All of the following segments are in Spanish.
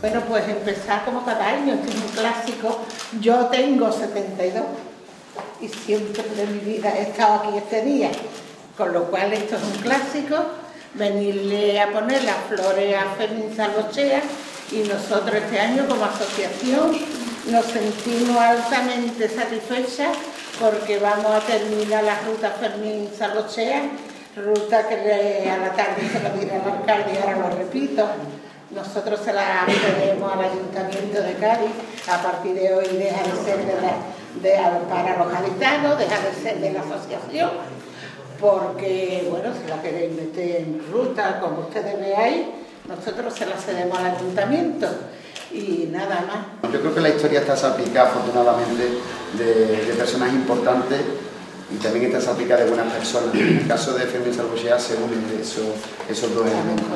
Bueno, pues empezar como cada año, este es un clásico. Yo tengo 72 y siempre de mi vida he estado aquí este día, con lo cual esto es un clásico. Venirle a poner las flores a Fermín Salvochea y nosotros este año como asociación nos sentimos altamente satisfechas porque vamos a terminar la ruta Fermín Salvochea, ruta que a la tarde se lo diré al alcalde y ahora lo repito. Nosotros se la cedemos al Ayuntamiento de Cádiz, a partir de hoy deja de ser de para los gaditanos, deja de ser de la asociación, porque, bueno, si la queréis meter en ruta, como ustedes veáis, nosotros se la cedemos al Ayuntamiento y nada más. Yo creo que la historia está salpicada afortunadamente de, personas importantes y también está salpicada de buenas personas. En el caso de Fermín Salvochea se unen esos, esos dos elementos.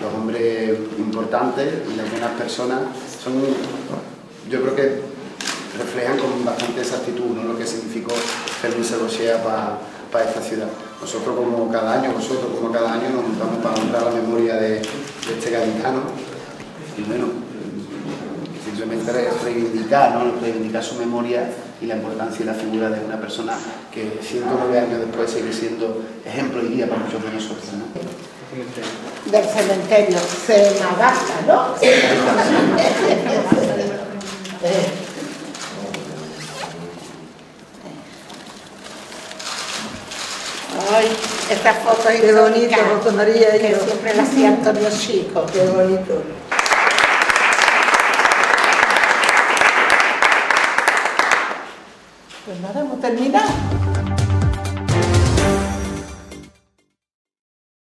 Los hombres importantes y las buenas personas son, yo creo que reflejan con bastante exactitud ¿no? lo que significó Fermín Salvochea para esta ciudad. Nosotros como cada año, vosotros como cada año nos juntamos para honrar la memoria de, de este gaditano y bueno, simplemente reivindicar, ¿no? reivindicar su memoria y la importancia y la figura de una persona que 109 años después sigue siendo ejemplo y guía para muchos de nosotros. ¿no? Del cementerio, se basta, ¿no? Ay, esta foto es Qué bonito, José María. Que siempre la hacía Antonio Chico. Qué bonito. Pues nada, hemos terminado.